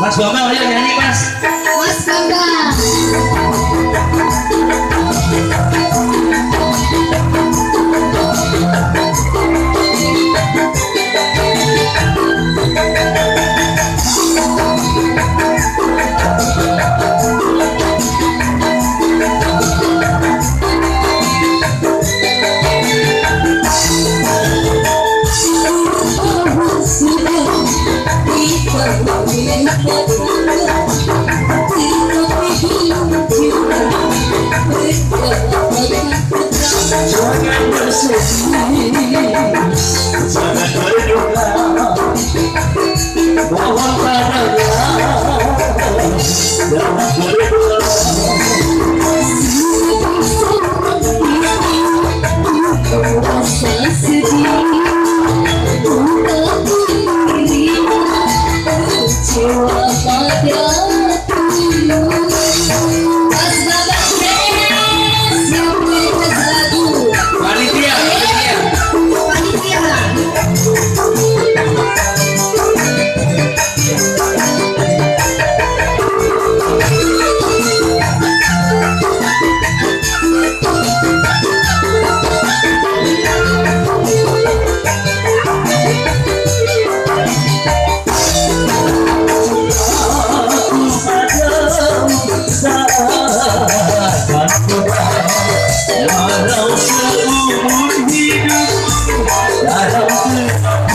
Mas Bambang ayo nyanyi mas Mas Bambang. Jangan Let's.